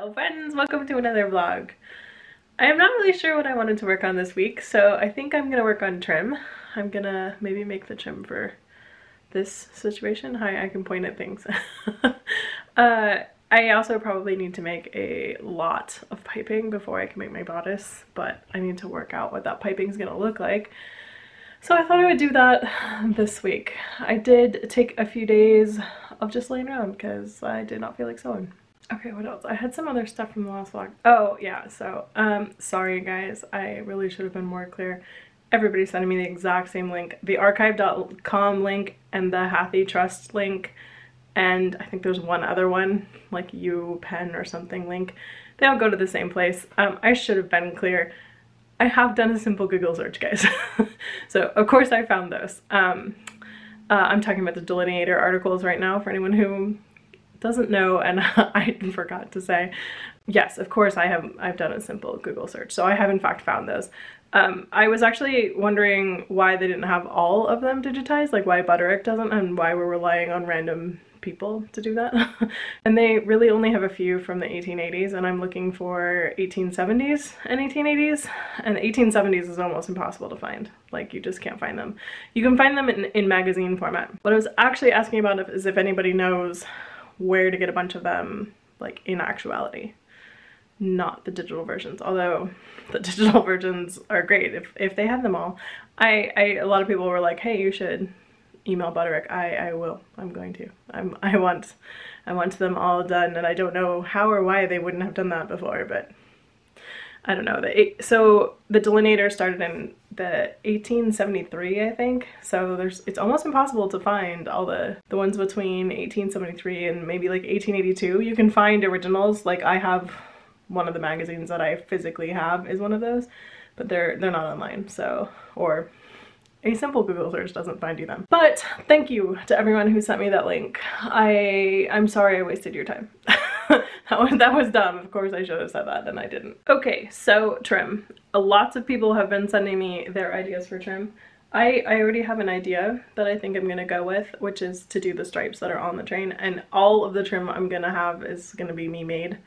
Hello friends, welcome to another vlog. I am not really sure what I wanted to work on this week, so I think I'm gonna work on trim. I'm gonna maybe make the trim for this situation. Hi, I can point at things. uh, I also probably need to make a lot of piping before I can make my bodice, but I need to work out what that piping is gonna look like. So I thought I would do that this week. I did take a few days of just laying around because I did not feel like sewing. Okay, what else? I had some other stuff from the last vlog. Oh, yeah, so, um, sorry guys, I really should have been more clear. Everybody's sending me the exact same link. The archive.com link and the Hathi Trust link, and I think there's one other one, like UPenn or something link. They all go to the same place. Um, I should have been clear. I have done a simple Google search, guys. so, of course I found those. Um, uh, I'm talking about the delineator articles right now for anyone who doesn't know and I forgot to say yes of course I have I've done a simple Google search so I have in fact found those. Um, I was actually wondering why they didn't have all of them digitized like why Butterick doesn't and why we're relying on random people to do that. And they really only have a few from the 1880s and I'm looking for 1870s and 1880s and 1870s is almost impossible to find. Like you just can't find them. You can find them in, in magazine format. What I was actually asking about is if anybody knows where to get a bunch of them like in actuality not the digital versions. Although the digital versions are great if, if they had them all. I, I a lot of people were like hey you should email Butterick. I, I will. I'm going to. I'm I want I want them all done. And I don't know how or why they wouldn't have done that before but I don't know. The, eight, so the delineator started in the 1873, I think. So there's it's almost impossible to find all the the ones between 1873 and maybe like 1882. You can find originals. Like I have one of the magazines that I physically have is one of those, but they're they're not online. So or a simple Google search doesn't find you them. But thank you to everyone who sent me that link. I I'm sorry I wasted your time. that, was, that was dumb. Of course I should have said that and I didn't. Okay, so trim. Lots of people have been sending me their ideas for trim. I, I already have an idea that I think I'm going to go with, which is to do the stripes that are on the train. And all of the trim I'm going to have is going to be me made.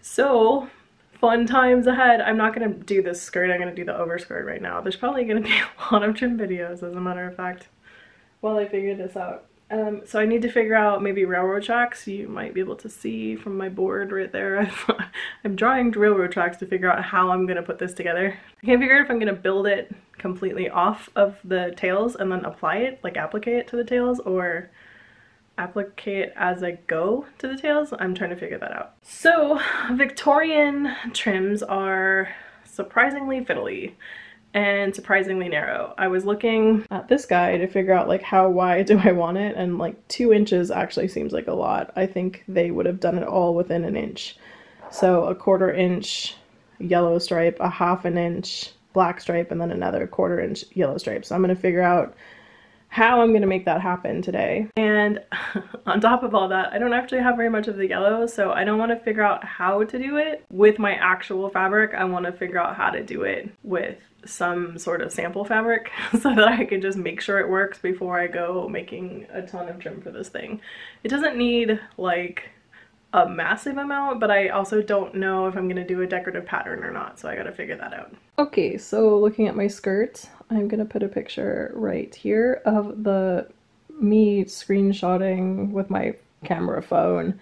So fun times ahead. I'm not going to do this skirt. I'm going to do the overskirt right now. There's probably going to be a lot of trim videos as a matter of fact while I figure this out. Um, so I need to figure out maybe railroad tracks. You might be able to see from my board right there. I'm drawing railroad tracks to figure out how I'm going to put this together. I can't figure out if I'm going to build it completely off of the tails and then apply it, like apply it to the tails or apply it as I go to the tails. I'm trying to figure that out. So Victorian trims are surprisingly fiddly and surprisingly narrow. I was looking at this guy to figure out like how wide do I want it and like two inches actually seems like a lot. I think they would have done it all within an inch. So a quarter inch yellow stripe, a half an inch black stripe, and then another quarter inch yellow stripe. So I'm going to figure out how I'm going to make that happen today. And on top of all that, I don't actually have very much of the yellow, so I don't want to figure out how to do it with my actual fabric. I want to figure out how to do it with some sort of sample fabric so that I can just make sure it works before I go making a ton of trim for this thing. It doesn't need like a massive amount, but I also don't know if I'm going to do a decorative pattern or not, so I gotta figure that out. Okay, so looking at my skirt, I'm to put a picture right here of the me screenshotting with my camera phone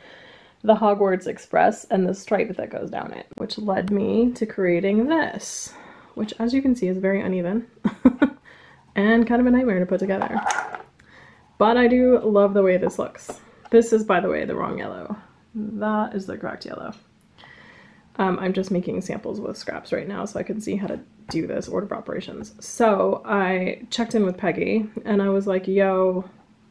the Hogwarts Express and the stripe that goes down it, which led me to creating this which as you can see is very uneven and kind of a nightmare to put together. But I do love the way this looks. This is, by the way, the wrong yellow. That is the correct yellow. Um, I'm just making samples with scraps right now so I can see how to do this order of operations. So I checked in with Peggy and I was like, yo,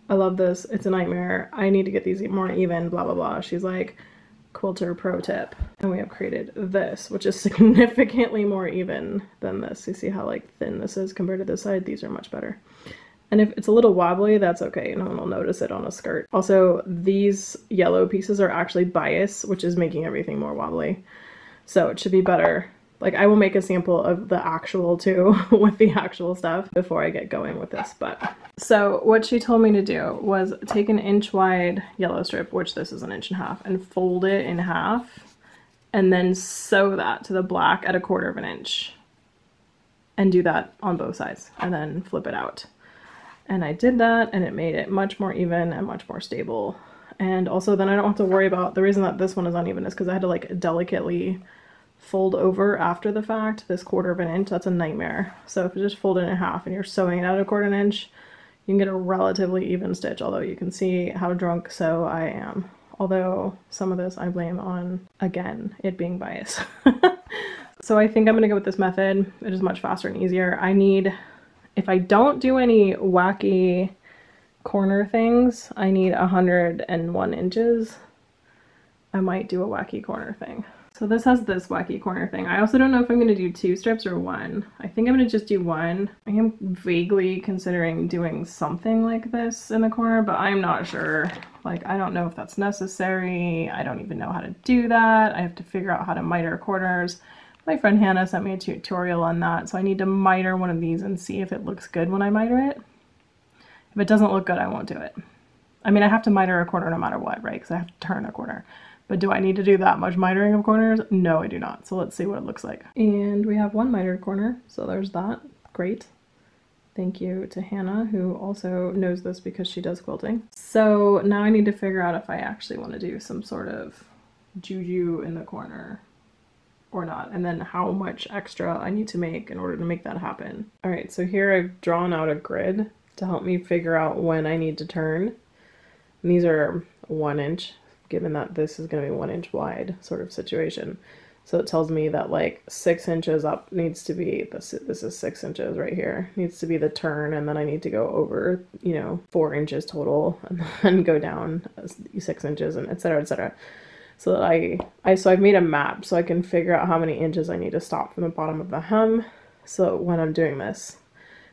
I love this. It's a nightmare. I need to get these more even, blah, blah, blah. She's like, quilter pro tip. And we have created this, which is significantly more even than this. You see how like thin this is compared to this side? These are much better. And if it's a little wobbly, that's okay. No one will notice it on a skirt. Also, these yellow pieces are actually bias, which is making everything more wobbly. So it should be better like I will make a sample of the actual too with the actual stuff before I get going with this. But so what she told me to do was take an inch wide yellow strip, which this is an inch and a half, and fold it in half and then sew that to the black at a quarter of an inch and do that on both sides and then flip it out. And I did that and it made it much more even and much more stable. And also then I don't have to worry about, the reason that this one is uneven is because I had to like delicately fold over after the fact, this quarter of an inch, that's a nightmare. So if you just fold it in half and you're sewing it at a quarter an inch, you can get a relatively even stitch, although you can see how drunk sew I am. Although some of this I blame on, again, it being bias. so I think I'm gonna go with this method. It is much faster and easier. I need, if I don't do any wacky corner things, I need 101 inches. I might do a wacky corner thing. So this has this wacky corner thing. I also don't know if I'm going to do two strips or one. I think I'm going to just do one. I am vaguely considering doing something like this in the corner, but I'm not sure. Like, I don't know if that's necessary. I don't even know how to do that. I have to figure out how to miter corners. My friend Hannah sent me a tutorial on that, so I need to miter one of these and see if it looks good when I miter it. If it doesn't look good, I won't do it. I mean, I have to miter a corner no matter what, right? Because I have to turn a corner. But do I need to do that much mitering of corners? No, I do not. So let's see what it looks like. And we have one mitered corner, so there's that. Great. Thank you to Hannah, who also knows this because she does quilting. So now I need to figure out if I actually want to do some sort of juju in the corner or not, and then how much extra I need to make in order to make that happen. All right, so here I've drawn out a grid to help me figure out when I need to turn. And these are one inch given that this is going to be one inch wide sort of situation. So it tells me that like six inches up needs to be, this, this is six inches right here, needs to be the turn and then I need to go over, you know, four inches total and then go down uh, six inches and etc. etc. So that I, I, so I've made a map so I can figure out how many inches I need to stop from the bottom of the hem. So when I'm doing this,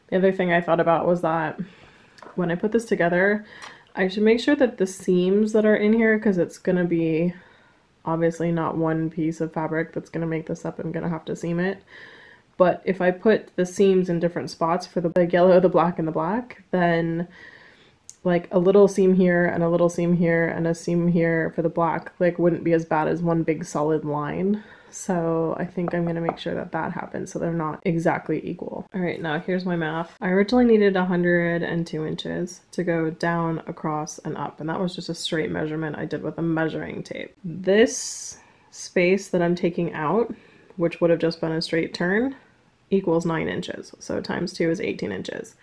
the other thing I thought about was that when I put this together, I should make sure that the seams that are in here, because it's going to be obviously not one piece of fabric that's going to make this up, I'm going to have to seam it. But if I put the seams in different spots for the yellow, the black, and the black, then like a little seam here and a little seam here and a seam here for the black like wouldn't be as bad as one big solid line. So I think I'm going to make sure that that happens so they're not exactly equal. All right, now here's my math. I originally needed 102 inches to go down, across, and up. And that was just a straight measurement I did with a measuring tape. This space that I'm taking out, which would have just been a straight turn, equals 9 inches. So times 2 is 18 inches.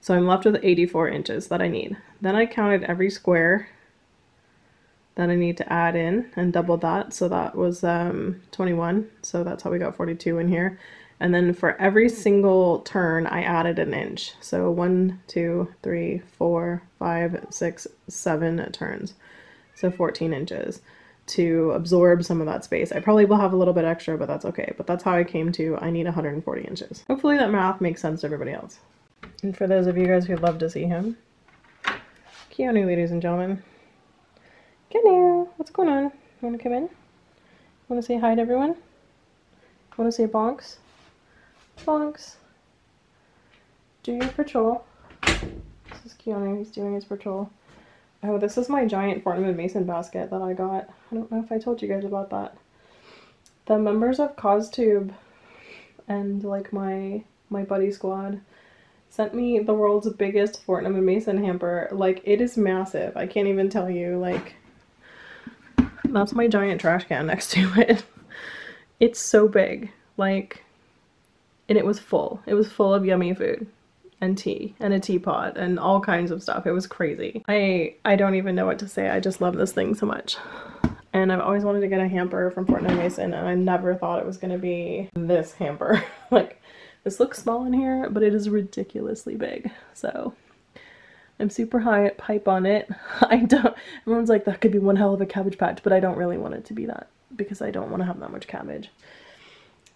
So I'm left with 84 inches that I need. Then I counted every square that I need to add in and double that. So that was um, 21. So that's how we got 42 in here. And then for every single turn, I added an inch. So one, two, three, four, five, six, seven turns. So 14 inches to absorb some of that space. I probably will have a little bit extra, but that's okay. But that's how I came to I need 140 inches. Hopefully that math makes sense to everybody else. And for those of you guys who'd love to see him, Keanu, ladies and gentlemen. Hello, what's going on? Want to come in? Want to say hi to everyone? Want to say bonks? Bonks. Do your patrol. This is Keanu, he's doing his patrol. Oh, this is my giant Fortnum & Mason basket that I got. I don't know if I told you guys about that. The members of CosTube and like my my buddy squad sent me the world's biggest Fortnum & Mason hamper. Like, it is massive. I can't even tell you, like, that's my giant trash can next to it. It's so big, like, and it was full. It was full of yummy food and tea and a teapot and all kinds of stuff. It was crazy. I I don't even know what to say. I just love this thing so much. And I've always wanted to get a hamper from Fortnum Mason and I never thought it was going to be this hamper. like this looks small in here, but it is ridiculously big. So I'm super high at pipe on it. I don't, everyone's like, that could be one hell of a cabbage patch, but I don't really want it to be that because I don't want to have that much cabbage.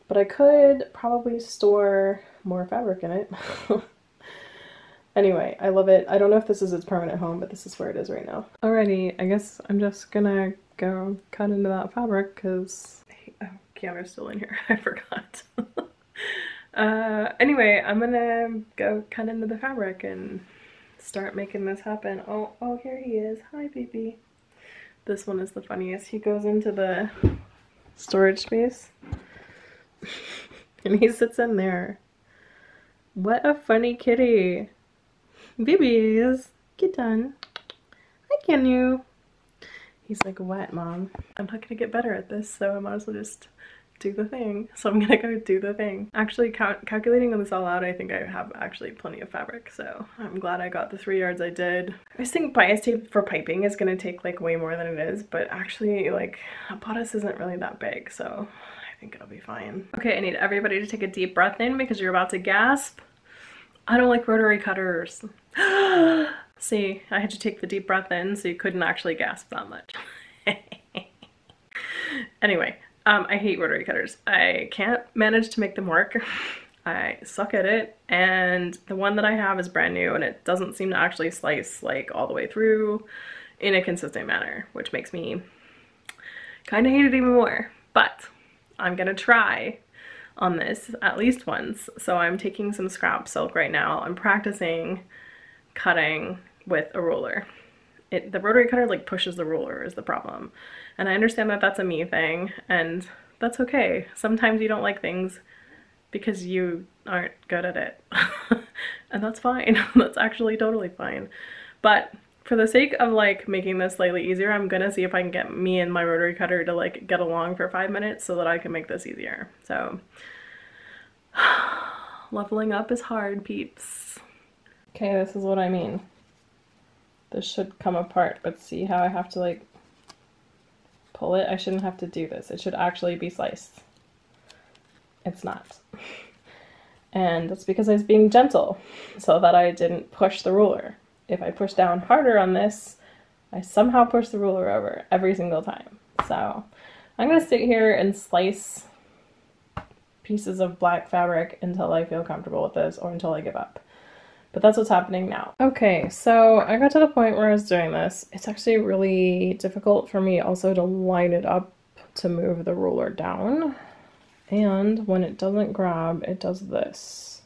But I could probably store more fabric in it. anyway, I love it. I don't know if this is its permanent home, but this is where it is right now. Alrighty, I guess I'm just gonna go cut into that fabric because, oh, camera's still in here. I forgot. uh, anyway, I'm gonna go cut into the fabric and start making this happen. Oh, oh, here he is. Hi, baby. This one is the funniest. He goes into the storage space. and he sits in there. What a funny kitty. Babies, get done. Hi, can you? He's like, what, mom? I'm not gonna get better at this, so I might as well just do the thing. So I'm gonna go do the thing. Actually, cal calculating this all out, I think I have actually plenty of fabric, so I'm glad I got the three yards I did. I was thinking bias tape for piping is gonna take like way more than it is, but actually like a bodice isn't really that big, so I think it'll be fine. Okay, I need everybody to take a deep breath in because you're about to gasp. I don't like rotary cutters. See, I had to take the deep breath in so you couldn't actually gasp that much. anyway, um, I hate rotary cutters. I can't manage to make them work. I suck at it and the one that I have is brand new and it doesn't seem to actually slice like all the way through in a consistent manner, which makes me kind of hate it even more. But I'm gonna try on this at least once. So I'm taking some scrap silk right now. I'm practicing cutting with a ruler. It, the rotary cutter like pushes the ruler is the problem. And I understand that that's a me thing and that's okay. Sometimes you don't like things because you aren't good at it. and that's fine. that's actually totally fine. But for the sake of like making this slightly easier, I'm gonna see if I can get me and my rotary cutter to like get along for five minutes so that I can make this easier. So leveling up is hard, peeps. Okay, this is what I mean. This should come apart, but see how I have to like pull it? I shouldn't have to do this. It should actually be sliced. It's not. And that's because I was being gentle so that I didn't push the ruler. If I push down harder on this, I somehow push the ruler over every single time. So I'm gonna sit here and slice pieces of black fabric until I feel comfortable with this or until I give up. But that's what's happening now. Okay, so I got to the point where I was doing this. It's actually really difficult for me also to line it up to move the ruler down. And when it doesn't grab, it does this.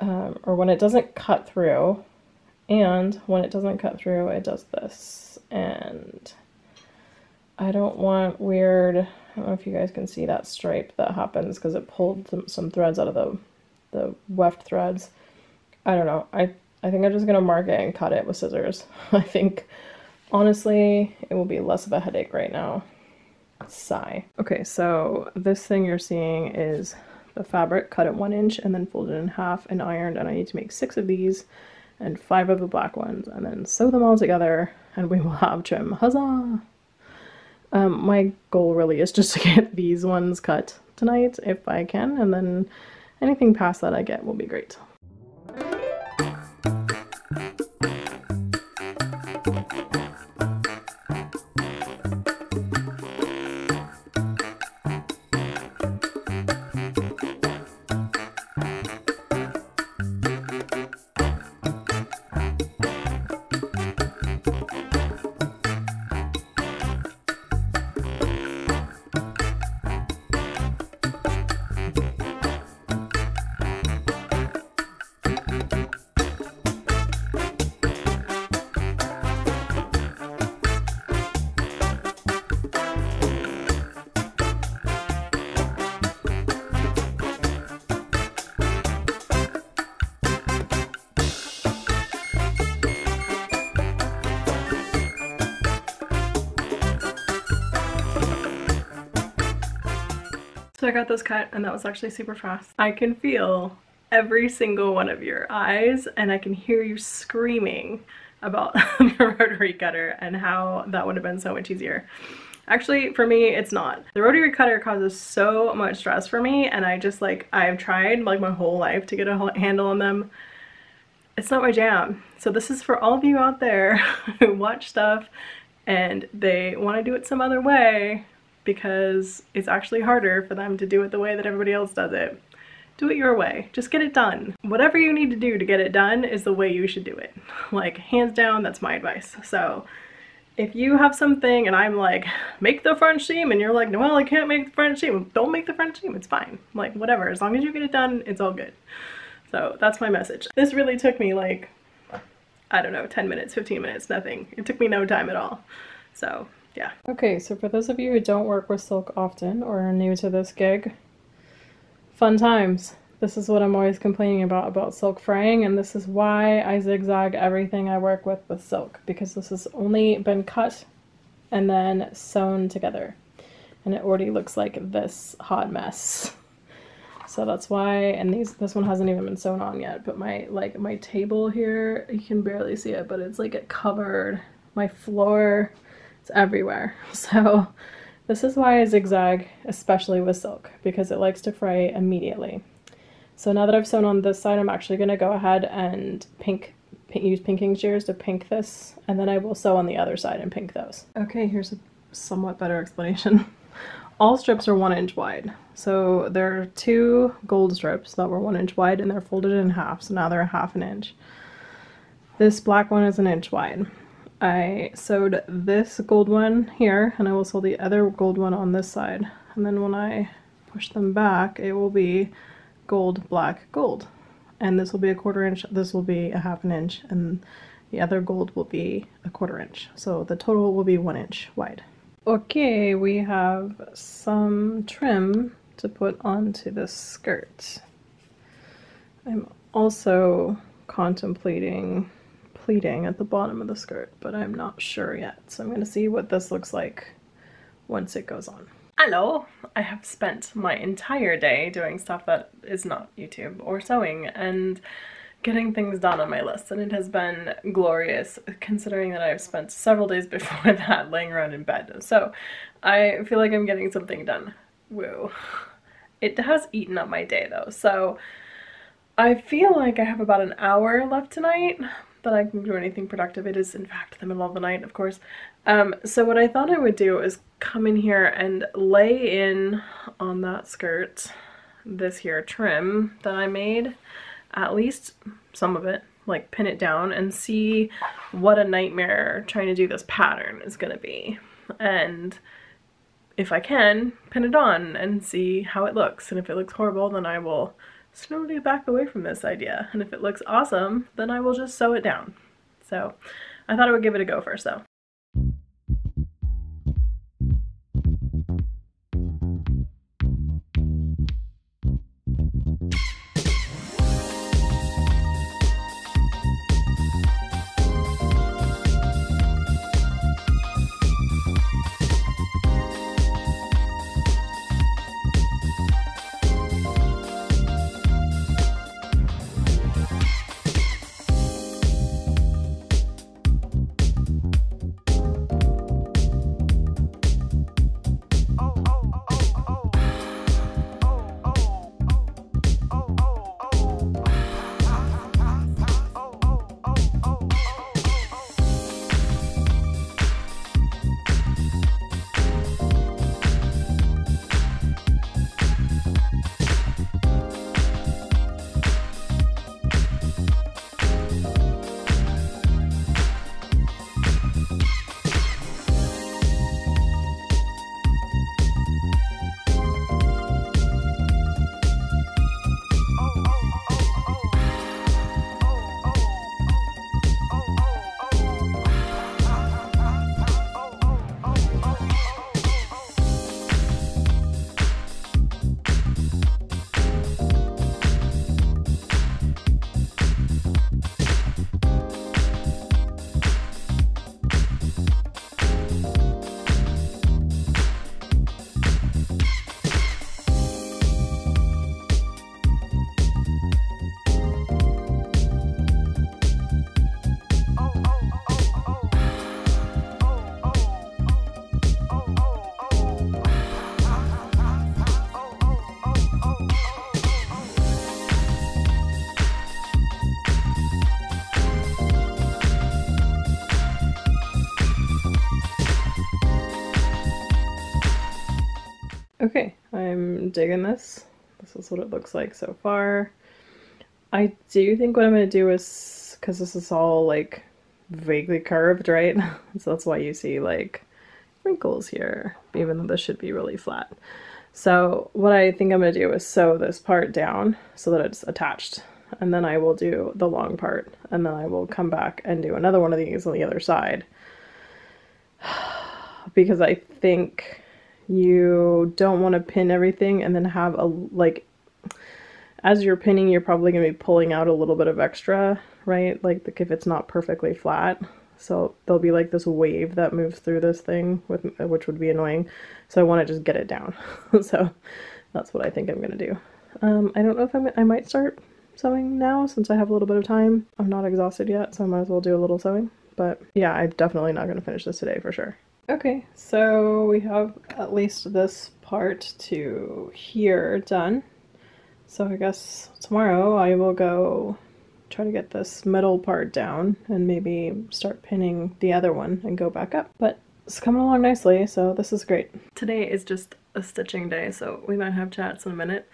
Um, or when it doesn't cut through, and when it doesn't cut through, it does this. And I don't want weird, I don't know if you guys can see that stripe that happens because it pulled some, some threads out of the, the weft threads. I don't know. I, I think I'm just going to mark it and cut it with scissors. I think, honestly, it will be less of a headache right now. Sigh. Okay, so this thing you're seeing is the fabric cut at one inch and then folded in half and ironed and I need to make six of these and five of the black ones and then sew them all together and we will have trim. Huzzah! Um, my goal really is just to get these ones cut tonight if I can and then anything past that I get will be great. Got those cut and that was actually super fast. I can feel every single one of your eyes and I can hear you screaming about the rotary cutter and how that would have been so much easier. Actually, for me, it's not. The rotary cutter causes so much stress for me and I just like, I've tried like my whole life to get a handle on them. It's not my jam. So this is for all of you out there who watch stuff and they want to do it some other way because it's actually harder for them to do it the way that everybody else does it. Do it your way. Just get it done. Whatever you need to do to get it done is the way you should do it. Like, hands down, that's my advice. So, if you have something and I'm like, make the front seam, and you're like, no, well, I can't make the front seam, don't make the front seam, it's fine. Like, whatever, as long as you get it done, it's all good. So, that's my message. This really took me like, I don't know, 10 minutes, 15 minutes, nothing. It took me no time at all. So, yeah. Okay, so for those of you who don't work with silk often or are new to this gig, fun times. This is what I'm always complaining about about silk fraying, and this is why I zigzag everything I work with with silk, because this has only been cut and then sewn together. And it already looks like this hot mess. So that's why, and these this one hasn't even been sewn on yet, but my like my table here, you can barely see it, but it's like it covered my floor, it's everywhere. So this is why I zigzag, especially with silk, because it likes to fray immediately. So now that I've sewn on this side, I'm actually going to go ahead and pink, pink, use pinking shears to pink this, and then I will sew on the other side and pink those. Okay, here's a somewhat better explanation. All strips are one inch wide. So there are two gold strips that were one inch wide and they're folded in half, so now they're a half an inch. This black one is an inch wide. I sewed this gold one here and I will sew the other gold one on this side. And then when I push them back, it will be gold, black, gold. And this will be a quarter inch, this will be a half an inch, and the other gold will be a quarter inch. So the total will be one inch wide. Okay, we have some trim to put onto this skirt. I'm also contemplating pleating at the bottom of the skirt, but I'm not sure yet. So I'm going to see what this looks like once it goes on. Hello! I have spent my entire day doing stuff that is not YouTube or sewing and getting things done on my list and it has been glorious considering that I've spent several days before that laying around in bed. So I feel like I'm getting something done. Woo. It has eaten up my day though, so I feel like I have about an hour left tonight, that I can do anything productive. It is in fact the middle of the night, of course. Um, so what I thought I would do is come in here and lay in on that skirt this here trim that I made, at least some of it, like pin it down and see what a nightmare trying to do this pattern is gonna be. And if I can, pin it on and see how it looks. And if it looks horrible, then I will slowly back away from this idea. And if it looks awesome, then I will just sew it down. So I thought I would give it a go first though. Digging this. This is what it looks like so far. I do think what I'm going to do is, because this is all like vaguely curved, right? so that's why you see like wrinkles here, even though this should be really flat. So what I think I'm going to do is sew this part down so that it's attached. And then I will do the long part. And then I will come back and do another one of these on the other side. because I think you don't want to pin everything and then have a like as you're pinning you're probably going to be pulling out a little bit of extra right? Like if it's not perfectly flat. So there'll be like this wave that moves through this thing with which would be annoying. So I want to just get it down. So that's what I think I'm gonna do. Um, I don't know if I'm, I might start sewing now since I have a little bit of time. I'm not exhausted yet so I might as well do a little sewing. But yeah I'm definitely not gonna finish this today for sure okay so we have at least this part to here done so I guess tomorrow I will go try to get this middle part down and maybe start pinning the other one and go back up. But it's coming along nicely, so this is great. Today is just a stitching day, so we might have chats in a minute.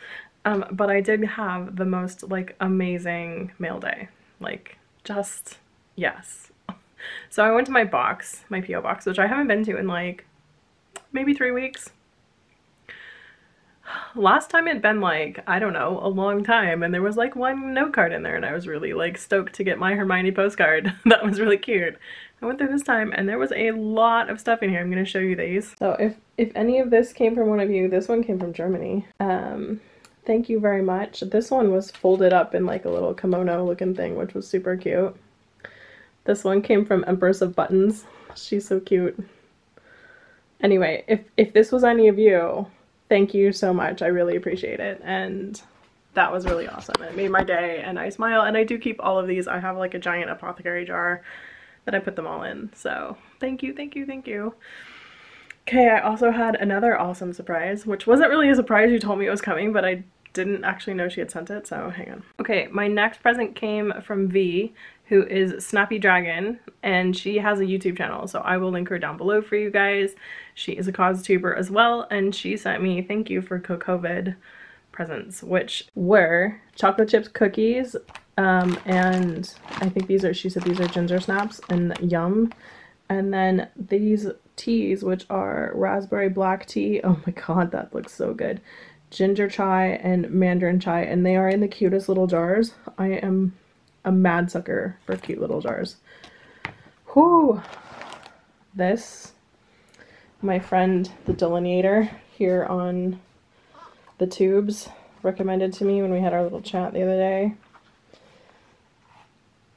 Um, but I did have the most like amazing mail day. Like just yes. So I went to my box, my PO box, which I haven't been to in like maybe three weeks last time it'd been like, I don't know, a long time, and there was like one note card in there, and I was really like stoked to get my Hermione postcard. that was really cute. I went through this time, and there was a lot of stuff in here. I'm gonna show you these. So if, if any of this came from one of you, this one came from Germany. Um, thank you very much. This one was folded up in like a little kimono looking thing, which was super cute. This one came from Empress of Buttons. She's so cute. Anyway, if, if this was any of you, thank you so much. I really appreciate it. And that was really awesome. It made my day and I smile. And I do keep all of these. I have like a giant apothecary jar that I put them all in. So thank you, thank you, thank you. Okay, I also had another awesome surprise, which wasn't really a surprise. You told me it was coming, but I didn't actually know she had sent it, so hang on. Okay, my next present came from V, who is Snappy Dragon, and she has a YouTube channel, so I will link her down below for you guys. She is a CosTuber as well, and she sent me thank you for COVID presents, which were chocolate chips cookies, um, and I think these are, she said these are ginger snaps and yum. And then these teas, which are raspberry black tea. Oh my god, that looks so good. Ginger chai and mandarin chai, and they are in the cutest little jars. I am a mad sucker for cute little jars. Whoo! This, my friend the delineator here on the tubes recommended to me when we had our little chat the other day.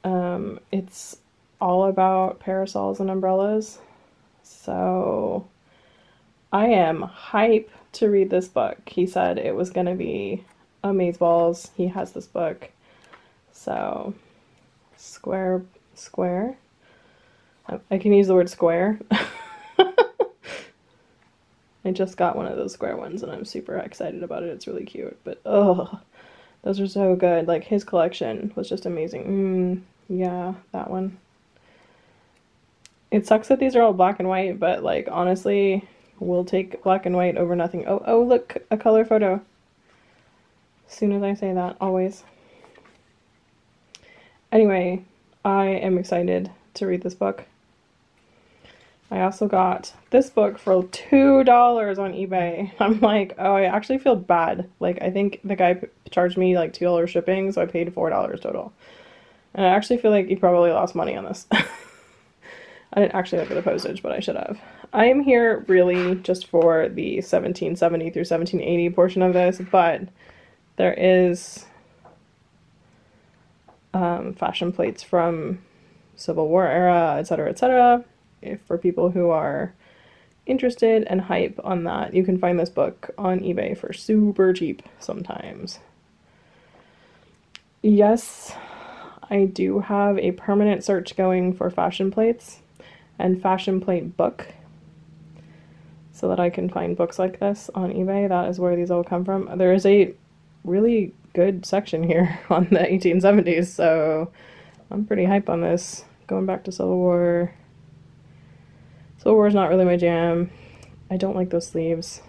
Um, it's all about parasols and umbrellas. So I am hype to read this book. He said it was going to be amazeballs. He has this book. So square square. I can use the word square. I just got one of those square ones and I'm super excited about it. It's really cute. But oh, those are so good. Like his collection was just amazing. Mm, yeah, that one. It sucks that these are all black and white, but like honestly, we'll take black and white over nothing. Oh, oh, look, a color photo. As soon as I say that, always. Anyway, I am excited to read this book. I also got this book for $2 on eBay. I'm like, oh, I actually feel bad. Like, I think the guy charged me like $2 shipping, so I paid $4 total. And I actually feel like he probably lost money on this. I didn't actually look at the postage, but I should have. I am here really just for the 1770 through 1780 portion of this, but there is um, fashion plates from Civil War era, etc., etc. If for people who are interested and hype on that, you can find this book on eBay for super cheap sometimes. Yes, I do have a permanent search going for fashion plates and fashion plate book so that I can find books like this on eBay. That is where these all come from. There is a really good section here on the 1870s, so I'm pretty hype on this. Going back to Civil War. Civil War is not really my jam. I don't like those sleeves.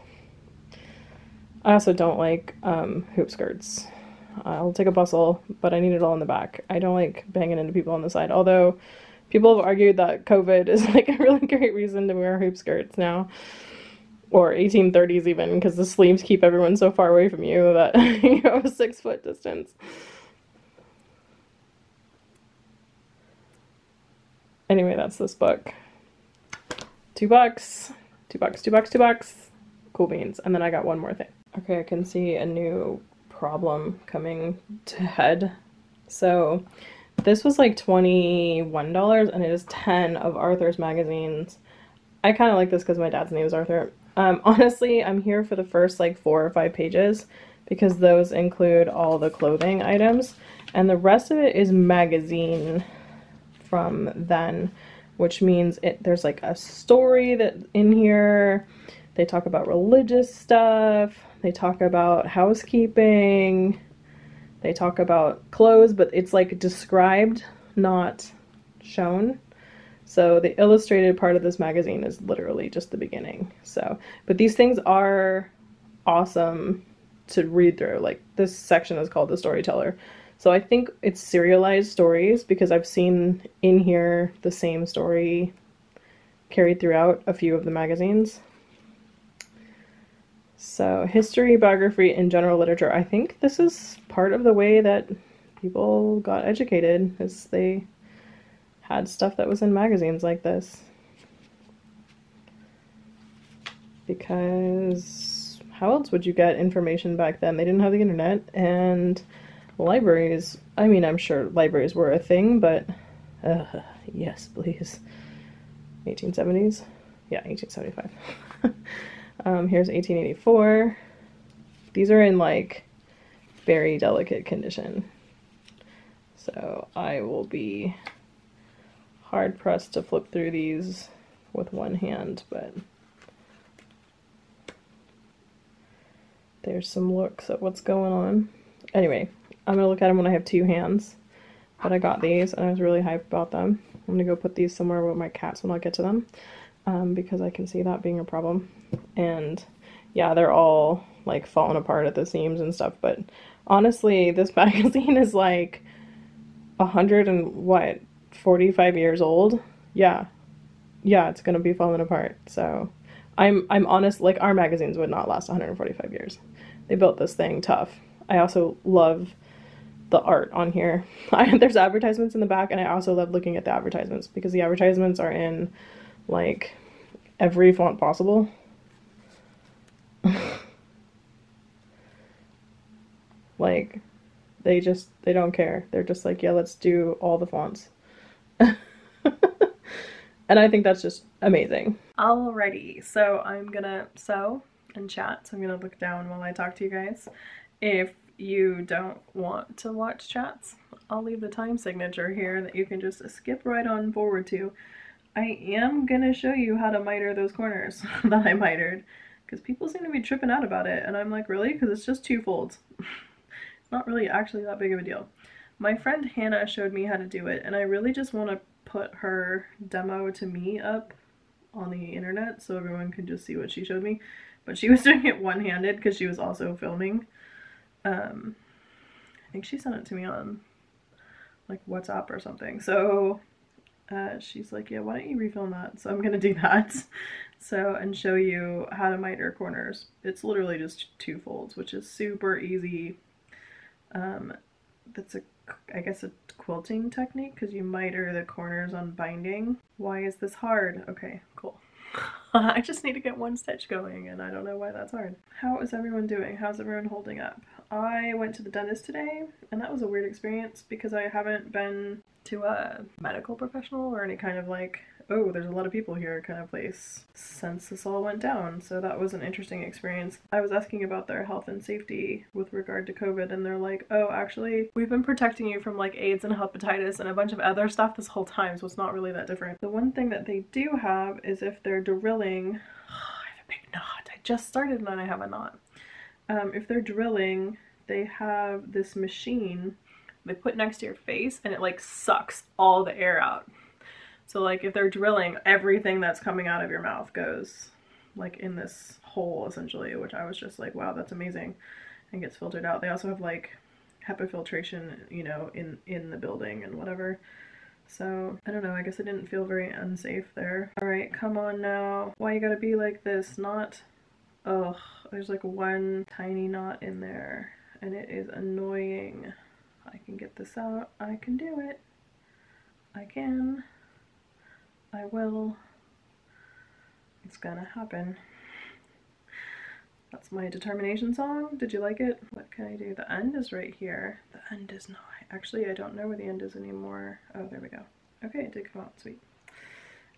I also don't like um, hoop skirts. I'll take a bustle, but I need it all in the back. I don't like banging into people on the side, although people have argued that COVID is like a really great reason to wear hoop skirts now. Or 1830s even, because the sleeves keep everyone so far away from you that you have a six foot distance. Anyway, that's this book. Two bucks. Two bucks, two bucks, two bucks. Cool beans. And then I got one more thing. Okay, I can see a new problem coming to head. So this was like $21 and it is 10 of Arthur's magazines. I kind of like this because my dad's name is Arthur. Um, honestly, I'm here for the first like four or five pages because those include all the clothing items. And the rest of it is magazine from then which means it there's like a story that in here. They talk about religious stuff. They talk about housekeeping. They talk about clothes but it's like described not shown so the illustrated part of this magazine is literally just the beginning so but these things are awesome to read through like this section is called the storyteller so I think it's serialized stories because I've seen in here the same story carried throughout a few of the magazines. So history, biography, and general literature. I think this is part of the way that people got educated is they had stuff that was in magazines like this. Because how else would you get information back then? They didn't have the internet and libraries, I mean, I'm sure libraries were a thing, but uh, yes, please. 1870s? Yeah, 1875. um, here's 1884. These are in like very delicate condition. So I will be hard pressed to flip through these with one hand, but there's some looks at what's going on. Anyway, I'm gonna look at them when I have two hands. But I got these and I was really hyped about them. I'm gonna go put these somewhere with my cats when I get to them. Um, because I can see that being a problem. And yeah, they're all like falling apart at the seams and stuff. But honestly, this magazine is like a hundred and what, 45 years old? Yeah. Yeah, it's gonna be falling apart. So I'm I'm honest, like our magazines would not last 145 years. They built this thing tough. I also love the art on here. I, there's advertisements in the back, and I also love looking at the advertisements because the advertisements are in like every font possible. like they just they don't care. They're just like, yeah, let's do all the fonts. and I think that's just amazing. Alrighty, so I'm gonna sew and chat. So I'm gonna look down while I talk to you guys. If you don't want to watch chats, I'll leave the time signature here that you can just skip right on forward to. I am gonna show you how to miter those corners that I mitered because people seem to be tripping out about it and I'm like really because it's just two folds it's not really actually that big of a deal my friend Hannah showed me how to do it and I really just want to put her demo to me up on the internet so everyone can just see what she showed me but she was doing it one-handed because she was also filming um, I think she sent it to me on like WhatsApp or something. So uh, she's like, yeah, why don't you refilm that? So I'm gonna do that. so and show you how to miter corners. It's literally just two folds, which is super easy. Um, that's a, I guess a quilting technique because you miter the corners on binding. Why is this hard? Okay, cool. I just need to get one stitch going and I don't know why that's hard. How is everyone doing? How's everyone holding up? I went to the dentist today and that was a weird experience because I haven't been to a medical professional or any kind of like oh there's a lot of people here kind of place since this all went down. So that was an interesting experience. I was asking about their health and safety with regard to covid and they're like oh actually we've been protecting you from like aids and hepatitis and a bunch of other stuff this whole time so it's not really that different. The one thing that they do have is if they're drilling oh, i have a big knot. I just started and i have a knot. Um, if they're drilling, they have this machine they put next to your face and it like sucks all the air out. So like if they're drilling, everything that's coming out of your mouth goes like in this hole essentially, which I was just like, wow, that's amazing and gets filtered out. They also have like HEPA filtration, you know, in, in the building and whatever. So, I don't know, I guess I didn't feel very unsafe there. Alright, come on now. Why you gotta be like this? Not Ugh, there's like one tiny knot in there and it is annoying. I can get this out. I can do it. I can. I will. It's gonna happen. That's my determination song. Did you like it? What can I do? The end is right here. The end is not. Actually, I don't know where the end is anymore. Oh, there we go. Okay, it did come out. Sweet.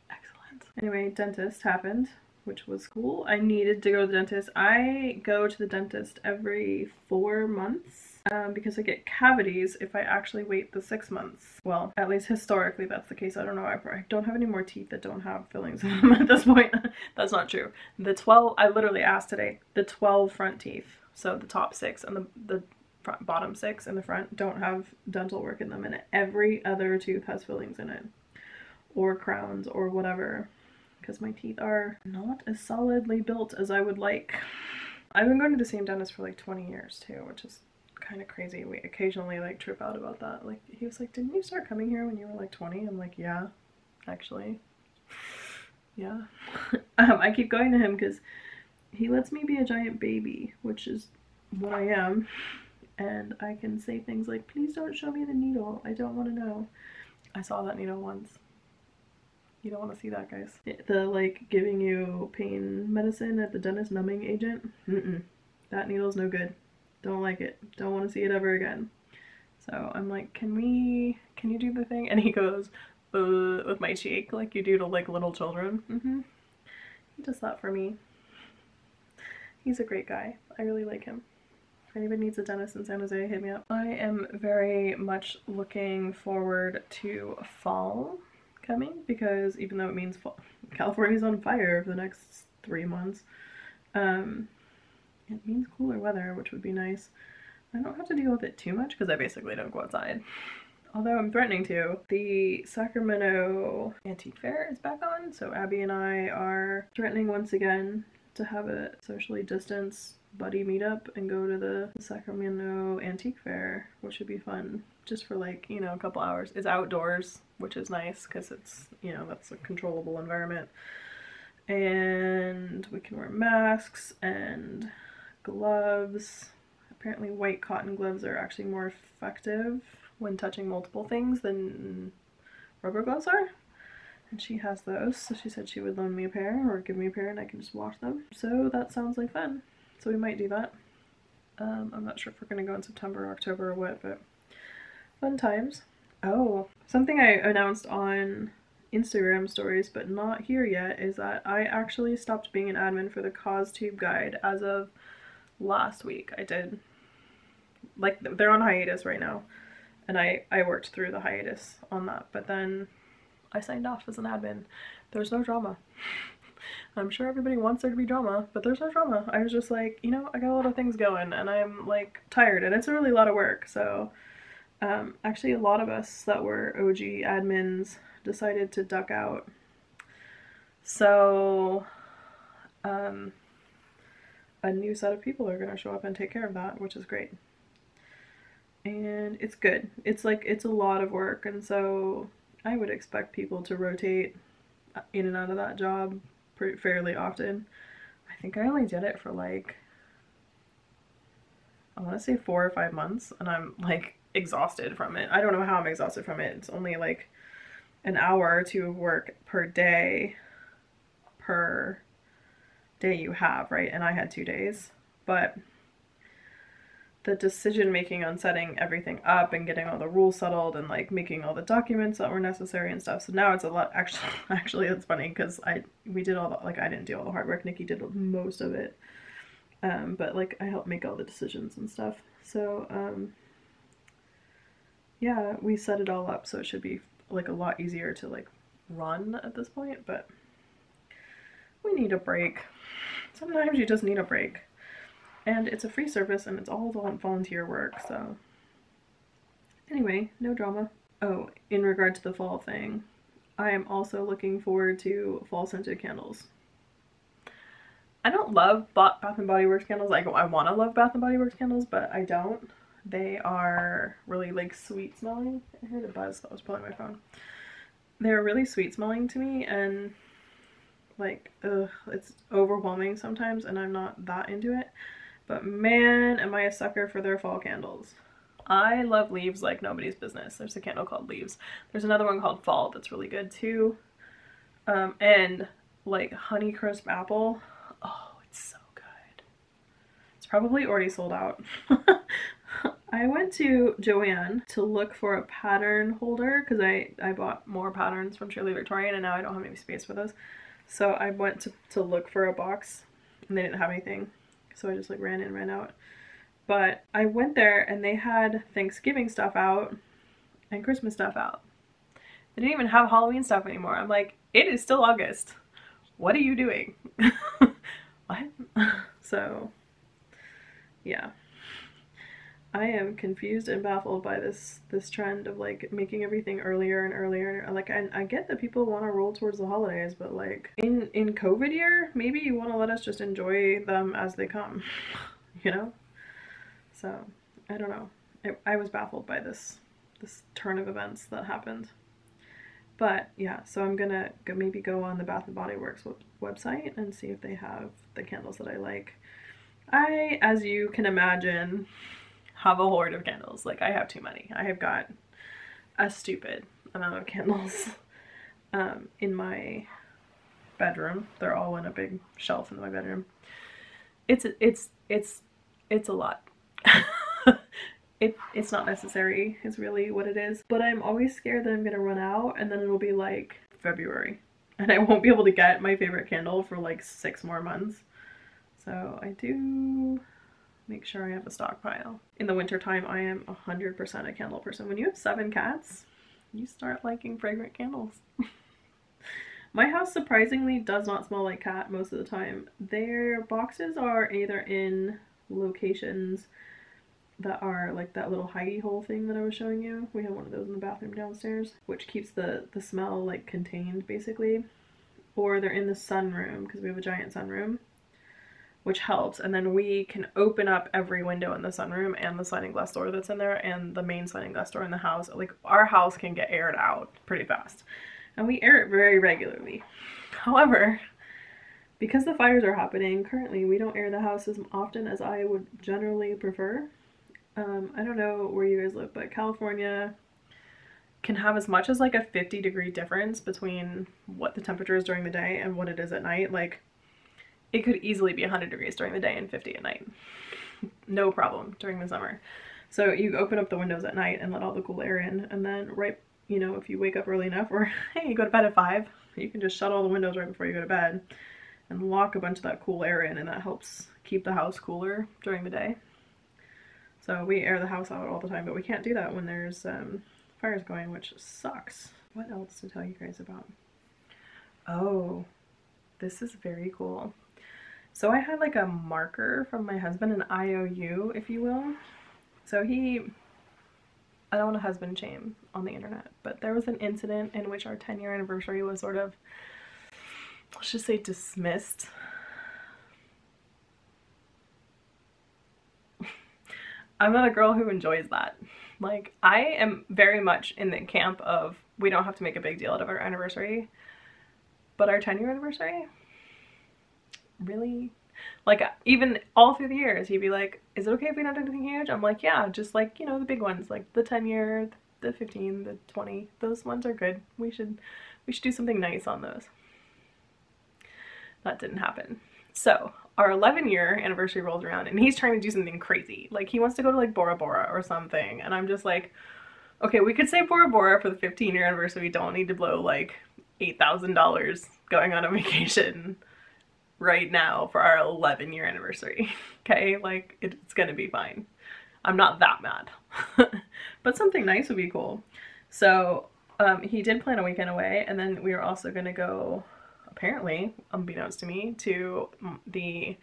Excellent. Anyway, dentist happened, which was cool. I needed to go to the dentist. I go to the dentist every four months um, because I get cavities if I actually wait the six months. Well, at least historically that's the case. I don't know. I, don't have any more teeth that don't have fillings in them at this point. that's not true. The 12, I literally asked today, the 12 front teeth, so the top six and the, the front, bottom six in the front don't have dental work in them and every other tooth has fillings in it or crowns or whatever because my teeth are not as solidly built as I would like. I've been going to the same dentist for like 20 years too, which is kind of crazy. We occasionally like trip out about that. Like he was like, "Didn't you start coming here when you were like 20?" I'm like, "Yeah, actually, yeah." um, I keep going to him because he lets me be a giant baby, which is what I am, and I can say things like, "Please don't show me the needle. I don't want to know." I saw that needle once. You don't want to see that, guys. The like giving you pain medicine at the dentist numbing agent. Mm-mm. That needle's no good. Don't like it. Don't want to see it ever again. So I'm like, can we, can you do the thing? And he goes, uh, with my cheek, like you do to like little children. Mm-hmm. He does that for me. He's a great guy. I really like him. If anybody needs a dentist in San Jose, hit me up. I am very much looking forward to fall coming because even though it means fall, California's on fire for the next three months. Um, it means cooler weather, which would be nice. I don't have to deal with it too much because I basically don't go outside. Although I'm threatening to. The Sacramento Antique Fair is back on, so Abby and I are threatening once again to have a socially distanced buddy meetup and go to the Sacramento Antique Fair, which would be fun just for like, you know, a couple hours. It's outdoors, which is nice because it's, you know, that's a controllable environment. And we can wear masks and gloves. Apparently white cotton gloves are actually more effective when touching multiple things than rubber gloves are. And she has those, so she said she would loan me a pair or give me a pair and I can just wash them. So that sounds like fun. So we might do that. Um, I'm not sure if we're going to go in September or October or what, but fun times. Oh, something I announced on Instagram stories, but not here yet, is that I actually stopped being an admin for the CosTube guide as of last week I did like they're on hiatus right now. And I I worked through the hiatus on that but then I signed off as an admin. There's no drama. I'm sure everybody wants there to be drama but there's no drama. I was just like you know I got a lot of things going and I'm like tired and it's really a lot of work. So um, actually a lot of us that were OG admins decided to duck out. So um, a new set of people are going to show up and take care of that, which is great. And it's good. It's like, it's a lot of work, and so I would expect people to rotate uh, in and out of that job pretty, fairly often. I think I only did it for like, I want to say four or five months, and I'm like exhausted from it. I don't know how I'm exhausted from it. It's only like an hour or two of work per day per day you have, right? And I had two days. But the decision making on setting everything up and getting all the rules settled and like making all the documents that were necessary and stuff. So now it's a lot actually actually it's funny because I we did all the like I didn't do all the hard work. Nikki did most of it. Um, but like I helped make all the decisions and stuff. So um yeah, we set it all up so it should be like a lot easier to like run at this point, but we need a break. Sometimes you just need a break. And it's a free service and it's all volunteer work, so. Anyway, no drama. Oh, in regard to the fall thing, I am also looking forward to fall scented candles. I don't love Bath and Body Works candles. I, I want to love Bath and Body Works candles, but I don't. They are really like sweet smelling. I heard a buzz, that was probably my phone. They're really sweet smelling to me and like, ugh, it's overwhelming sometimes and I'm not that into it. But man, am I a sucker for their fall candles. I love leaves like nobody's business. There's a candle called Leaves. There's another one called Fall that's really good too. Um, and like Honeycrisp apple. Oh, it's so good. It's probably already sold out. I went to Joann to look for a pattern holder because I, I bought more patterns from Truly Victorian and now I don't have any space for those. So I went to, to look for a box and they didn't have anything. So I just like ran in, ran out. But I went there and they had Thanksgiving stuff out and Christmas stuff out. They didn't even have Halloween stuff anymore. I'm like, it is still August. What are you doing? what? so, yeah. I am confused and baffled by this this trend of like making everything earlier and earlier. Like I, I get that people want to roll towards the holidays, but like in in COVID year, maybe you want to let us just enjoy them as they come, you know. So I don't know. I, I was baffled by this this turn of events that happened. But yeah, so I'm gonna go, maybe go on the Bath and Body Works web website and see if they have the candles that I like. I, as you can imagine, have a hoard of candles. Like I have too many. I have got a stupid amount of candles um, in my bedroom. They're all in a big shelf in my bedroom. It's it's it's it's a lot. it it's not necessary is really what it is. But I'm always scared that I'm gonna run out and then it'll be like February and I won't be able to get my favorite candle for like six more months. So I do make sure I have a stockpile. In the wintertime, I am 100% a candle person. When you have seven cats, you start liking fragrant candles. My house surprisingly does not smell like cat most of the time. Their boxes are either in locations that are like that little hidey hole thing that I was showing you. We have one of those in the bathroom downstairs, which keeps the, the smell like contained basically. Or they're in the sunroom because we have a giant sunroom which helps. And then we can open up every window in the sunroom and the sliding glass door that's in there and the main sliding glass door in the house. Like our house can get aired out pretty fast. And we air it very regularly. However, because the fires are happening currently, we don't air the house as often as I would generally prefer. Um, I don't know where you guys live, but California can have as much as like a 50 degree difference between what the temperature is during the day and what it is at night. Like it could easily be 100 degrees during the day and 50 at night. no problem during the summer. So you open up the windows at night and let all the cool air in and then right, you know, if you wake up early enough or hey, you go to bed at 5, you can just shut all the windows right before you go to bed and lock a bunch of that cool air in and that helps keep the house cooler during the day. So we air the house out all the time, but we can't do that when there's um, fires going, which sucks. What else to tell you guys about? Oh, this is very cool. So I had like a marker from my husband, an IOU, if you will. So he, I don't want to husband shame on the internet, but there was an incident in which our 10 year anniversary was sort of, let's just say dismissed. I'm not a girl who enjoys that. Like, I am very much in the camp of we don't have to make a big deal out of our anniversary, but our 10 year anniversary, really? Like even all through the years, he'd be like, is it okay if we don't do anything huge? I'm like, yeah, just like, you know, the big ones, like the 10 year, the 15, the 20, those ones are good. We should, we should do something nice on those. That didn't happen. So our 11 year anniversary rolls around and he's trying to do something crazy. Like he wants to go to like Bora Bora or something. And I'm just like, okay, we could say Bora Bora for the 15 year anniversary. We don't need to blow like $8,000 going on a vacation right now for our 11 year anniversary. okay, like it's gonna be fine. I'm not that mad. but something nice would be cool. So um, he did plan a weekend away and then we were also gonna go, apparently, unbeknownst to me, to the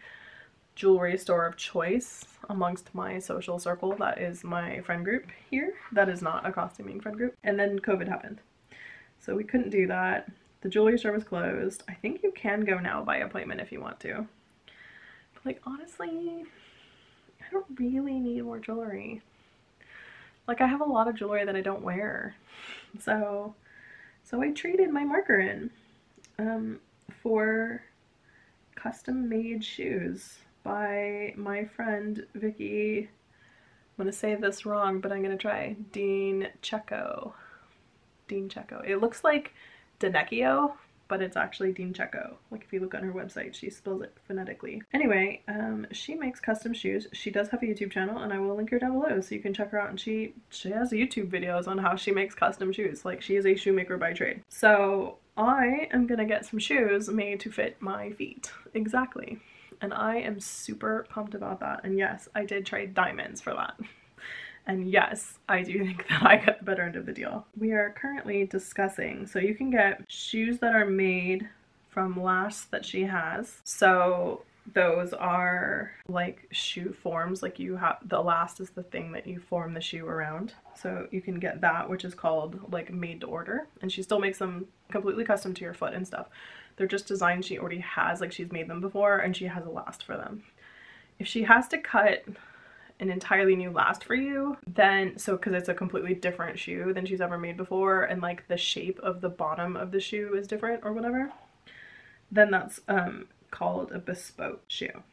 jewelry store of choice amongst my social circle that is my friend group here that is not a costuming friend group and then covid happened so we couldn't do that the jewelry store was closed. I think you can go now by appointment if you want to. But like honestly, I don't really need more jewelry. Like I have a lot of jewelry that I don't wear. So so I traded my marker in um, for custom made shoes by my friend Vicky. I'm gonna say this wrong, but I'm gonna try. Dean Checo. Dean Checo. It looks like Danecchio, but it's actually Dean Checo. Like if you look on her website, she spells it phonetically. Anyway, um, she makes custom shoes. She does have a YouTube channel, and I will link her down below so you can check her out. And she she has YouTube videos on how she makes custom shoes. Like she is a shoemaker by trade. So I am gonna get some shoes made to fit my feet. Exactly. And I am super pumped about that. And yes, I did trade diamonds for that. And yes, I do think that I got the better end of the deal. We are currently discussing, so you can get shoes that are made from lasts that she has. So those are like shoe forms like you have the last is the thing that you form the shoe around so you can get that which is called like made to order and she still makes them completely custom to your foot and stuff they're just designs she already has like she's made them before and she has a last for them if she has to cut an entirely new last for you then so because it's a completely different shoe than she's ever made before and like the shape of the bottom of the shoe is different or whatever then that's um called a bespoke shoe.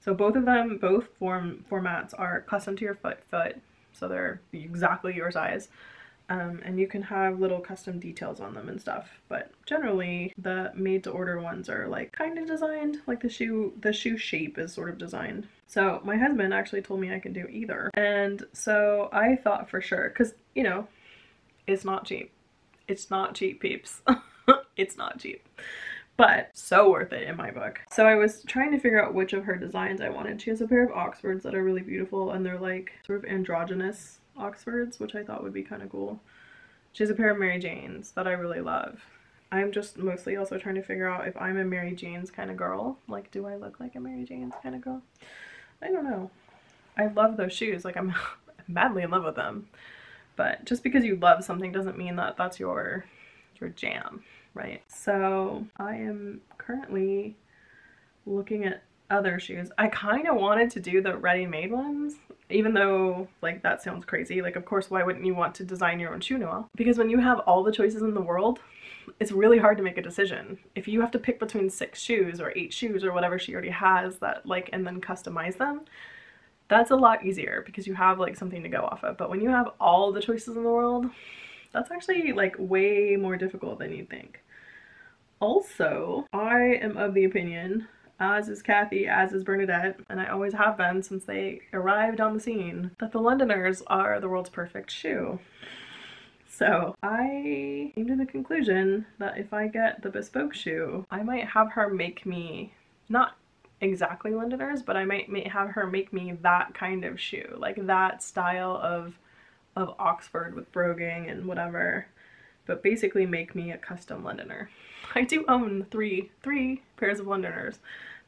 So both of them both form formats are custom to your foot foot so they're exactly your size um, and you can have little custom details on them and stuff but generally the made to order ones are like kind of designed like the shoe the shoe shape is sort of designed so my husband actually told me I can do either and so I thought for sure because you know it's not cheap it's not cheap peeps it's not cheap but so worth it in my book. So I was trying to figure out which of her designs I wanted. She has a pair of Oxfords that are really beautiful and they're like sort of androgynous Oxfords, which I thought would be kind of cool. She has a pair of Mary Janes that I really love. I'm just mostly also trying to figure out if I'm a Mary Janes kind of girl. Like, do I look like a Mary Janes kind of girl? I don't know. I love those shoes. Like, I'm madly in love with them. But just because you love something doesn't mean that that's your, your jam, right? So I am currently looking at other shoes. I kind of wanted to do the ready-made ones even though like that sounds crazy like of course why wouldn't you want to design your own shoe Noelle because when you have all the choices in the world it's really hard to make a decision. If you have to pick between six shoes or eight shoes or whatever she already has that like and then customize them that's a lot easier because you have like something to go off of. But when you have all the choices in the world that's actually like way more difficult than you think. Also I am of the opinion as is Kathy, as is Bernadette, and I always have been since they arrived on the scene, that the Londoners are the world's perfect shoe. So I came to the conclusion that if I get the bespoke shoe, I might have her make me, not exactly Londoners, but I might, have her make me that kind of shoe, like that style of of Oxford with broguing and whatever, but basically make me a custom Londoner. I do own three, three pairs of Londoners.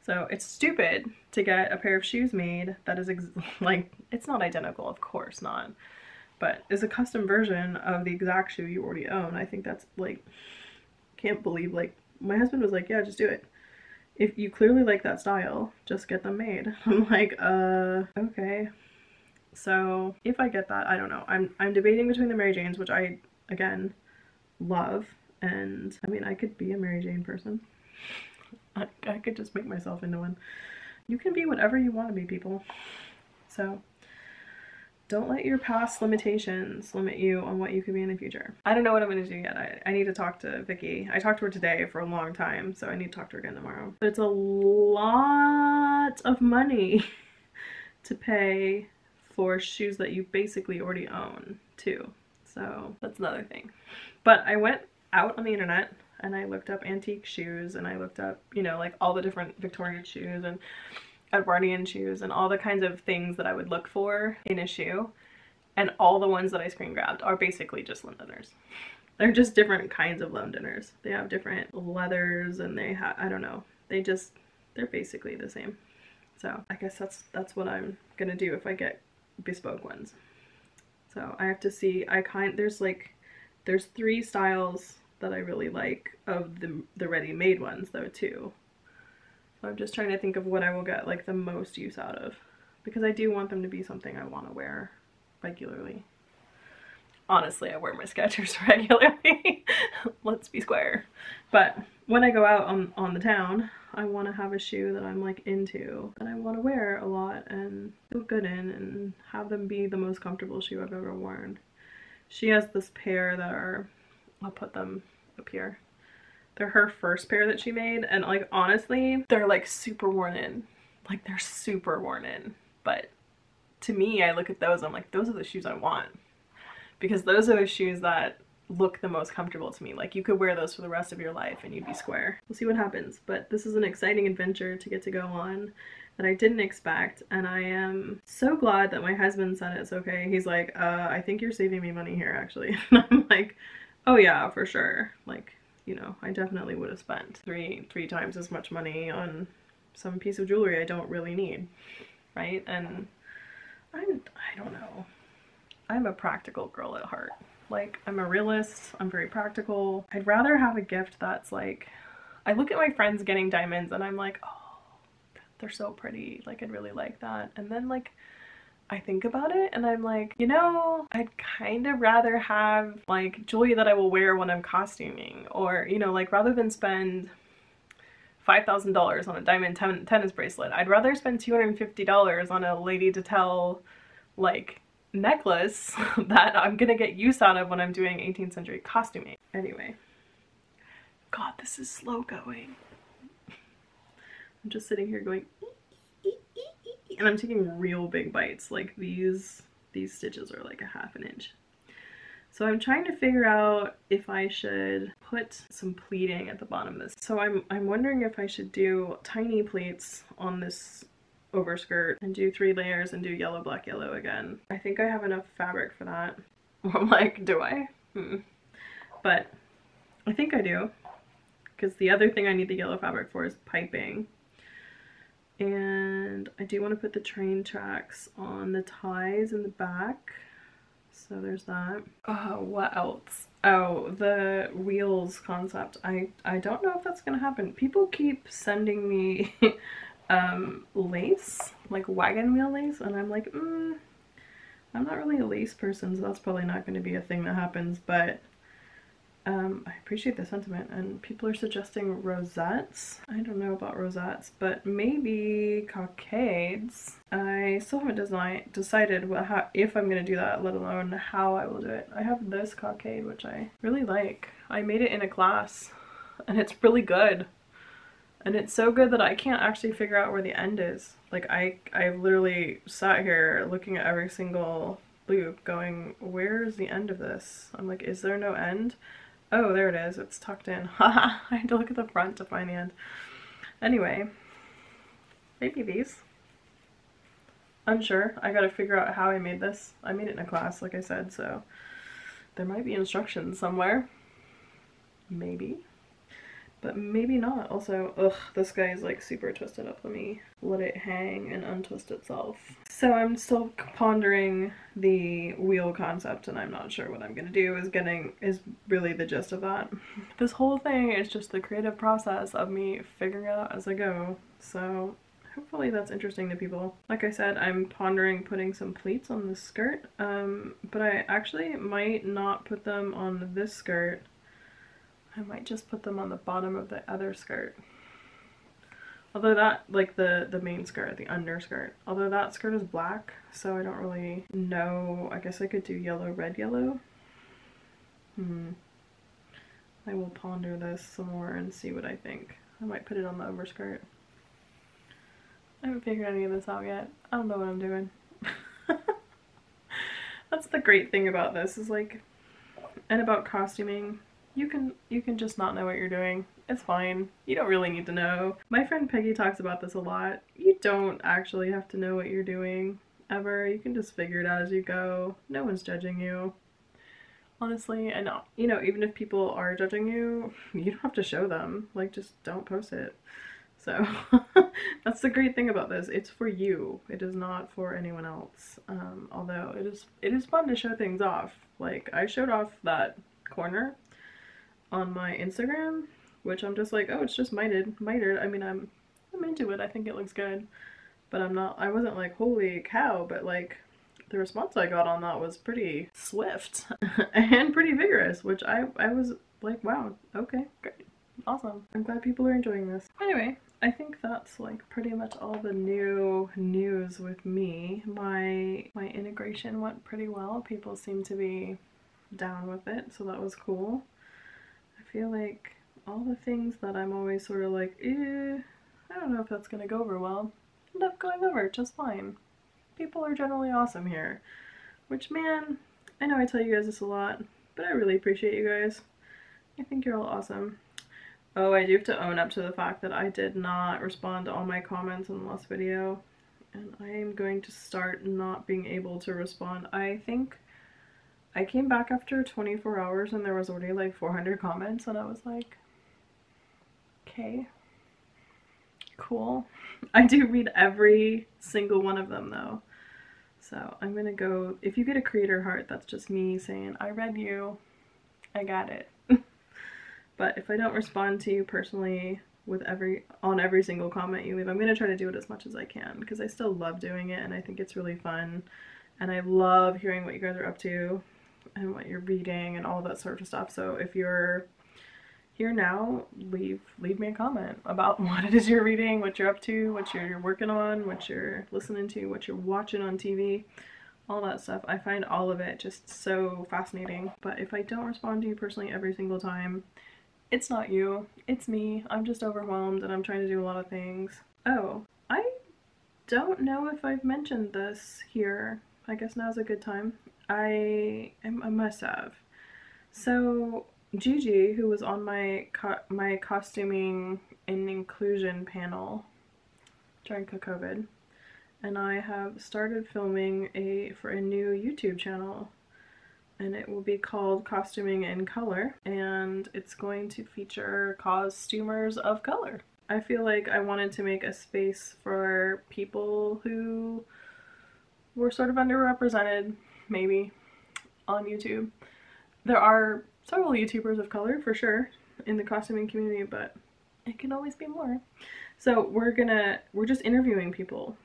So it's stupid to get a pair of shoes made that is like, it's not identical, of course not, but is a custom version of the exact shoe you already own. I think that's like, can't believe like, my husband was like, yeah, just do it. If you clearly like that style, just get them made. I'm like, uh, okay. So if I get that, I don't know. I'm, I'm debating between the Mary Janes, which I, again, love. And I mean, I could be a Mary Jane person. I, I could just make myself into one. You can be whatever you want to be, people. So don't let your past limitations limit you on what you could be in the future. I don't know what I'm to do yet. I, I need to talk to Vicky. I talked to her today for a long time, so I need to talk to her again tomorrow. But it's a lot of money to pay for shoes that you basically already own, too. So that's another thing. But I went out on the internet and I looked up antique shoes and I looked up, you know, like all the different Victorian shoes and Edwardian shoes and all the kinds of things that I would look for in a shoe. And all the ones that I screen grabbed are basically just Londoners. They're just different kinds of Londoners. They have different leathers and they have, I don't know, they just, they're basically the same. So I guess that's, that's what I'm gonna do if I get bespoke ones. So I have to see, I kind, there's like, there's three styles that I really like of the, the ready-made ones though too. I'm just trying to think of what I will get like the most use out of because I do want them to be something I want to wear regularly. Honestly, I wear my Skechers regularly. Let's be square. But when I go out on, on the town, I want to have a shoe that I'm like into that I want to wear a lot and feel good in and have them be the most comfortable shoe I've ever worn. She has this pair that are, I'll put them up here. They're her first pair that she made and like honestly, they're like super worn in. Like they're super worn in. But to me, I look at those, I'm like, those are the shoes I want. Because those are the shoes that look the most comfortable to me. Like you could wear those for the rest of your life and you'd be square. We'll see what happens. But this is an exciting adventure to get to go on that I didn't expect and I am so glad that my husband said it's okay. He's like, uh, I think you're saving me money here actually. And I'm like, oh yeah, for sure. Like, you know, I definitely would have spent three three times as much money on some piece of jewelry I don't really need, right? And I'm, I don't know. I'm a practical girl at heart. Like, I'm a realist, I'm very practical. I'd rather have a gift that's like, I look at my friends getting diamonds and I'm like, oh, they're so pretty. Like, I'd really like that. And then, like, I think about it and I'm like, you know, I'd kind of rather have like jewelry that I will wear when I'm costuming or, you know, like rather than spend $5,000 on a diamond ten tennis bracelet, I'd rather spend $250 on a Lady Detail like necklace that I'm gonna get use out of when I'm doing 18th century costuming. Anyway, God, this is slow going. I'm just sitting here going, and I'm taking real big bites. Like these, these stitches are like a half an inch. So I'm trying to figure out if I should put some pleating at the bottom of this. So I'm, I'm wondering if I should do tiny pleats on this overskirt and do three layers and do yellow, black, yellow again. I think I have enough fabric for that. I'm like, do I? Hmm. But I think I do because the other thing I need the yellow fabric for is piping and I do want to put the train tracks on the ties in the back. So there's that. Uh, what else? Oh the wheels concept. I I don't know if that's gonna happen. People keep sending me um lace like wagon wheel lace and I'm like mm, I'm not really a lace person so that's probably not going to be a thing that happens but um, I appreciate the sentiment and people are suggesting rosettes. I don't know about rosettes, but maybe cockades. I still haven't design decided what, how, if I'm going to do that, let alone how I will do it. I have this cockade, which I really like. I made it in a class and it's really good. And it's so good that I can't actually figure out where the end is. Like I, I literally sat here looking at every single loop going, where's the end of this? I'm like, is there no end? Oh, there it is. It's tucked in. Haha, I had to look at the front to find the end. Anyway, maybe these. Unsure. I gotta figure out how I made this. I made it in a class, like I said, so there might be instructions somewhere. Maybe but maybe not. Also, ugh, this guy is like super twisted up. Let me let it hang and untwist itself. So I'm still pondering the wheel concept and I'm not sure what I'm gonna do is getting, is really the gist of that. This whole thing is just the creative process of me figuring it out as I go. So hopefully that's interesting to people. Like I said, I'm pondering putting some pleats on this skirt, um, but I actually might not put them on this skirt I might just put them on the bottom of the other skirt. Although that, like the, the main skirt, the underskirt. Although that skirt is black, so I don't really know. I guess I could do yellow, red, yellow. Hmm. I will ponder this some more and see what I think. I might put it on the overskirt. I haven't figured any of this out yet. I don't know what I'm doing. That's the great thing about this is like, and about costuming you can you can just not know what you're doing. It's fine. You don't really need to know. My friend Peggy talks about this a lot. You don't actually have to know what you're doing ever. You can just figure it out as you go. No one's judging you. Honestly, and you know, even if people are judging you, you don't have to show them. Like just don't post it. So that's the great thing about this. It's for you. It is not for anyone else. Um, although it is it is fun to show things off. Like I showed off that corner on my Instagram, which I'm just like, oh, it's just mitered, mitered. I mean, I'm, I'm into it. I think it looks good, but I'm not, I wasn't like, holy cow, but like the response I got on that was pretty swift and pretty vigorous, which I, I was like, wow, okay, great. Awesome. I'm glad people are enjoying this. Anyway, I think that's like pretty much all the new news with me. My my integration went pretty well. People seem to be down with it, so that was cool feel like all the things that I'm always sort of like, eh, I don't know if that's gonna go over well, end up going over just fine. People are generally awesome here. Which, man, I know I tell you guys this a lot, but I really appreciate you guys. I think you're all awesome. Oh, I do have to own up to the fact that I did not respond to all my comments in the last video. And I am going to start not being able to respond. I think I came back after 24 hours and there was already like 400 comments and I was like, okay, cool. I do read every single one of them though. So I'm gonna go, if you get a creator heart, that's just me saying, I read you, I got it. but if I don't respond to you personally with every, on every single comment you leave, I'm gonna try to do it as much as I can because I still love doing it and I think it's really fun. And I love hearing what you guys are up to and what you're reading and all that sort of stuff. So if you're here now, leave leave me a comment about what it is you're reading, what you're up to, what you're working on, what you're listening to, what you're watching on TV, all that stuff. I find all of it just so fascinating. But if I don't respond to you personally every single time, it's not you, it's me. I'm just overwhelmed and I'm trying to do a lot of things. Oh, I don't know if I've mentioned this here. I guess now's a good time. I, am a must have. So Gigi, who was on my co my costuming and inclusion panel during COVID, and I have started filming a for a new YouTube channel, and it will be called Costuming in Color, and it's going to feature costumers of color. I feel like I wanted to make a space for people who were sort of underrepresented, maybe, on YouTube. There are several YouTubers of color for sure in the costuming community, but it can always be more. So we're gonna we're just interviewing people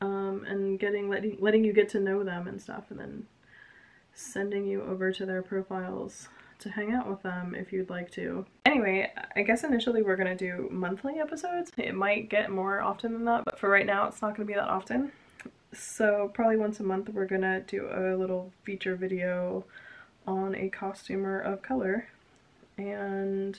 um, and getting letting letting you get to know them and stuff, and then sending you over to their profiles to hang out with them if you'd like to. Anyway, I guess initially we're gonna do monthly episodes. It might get more often than that, but for right now it's not gonna be that often. So probably once a month we're gonna do a little feature video on a costumer of color and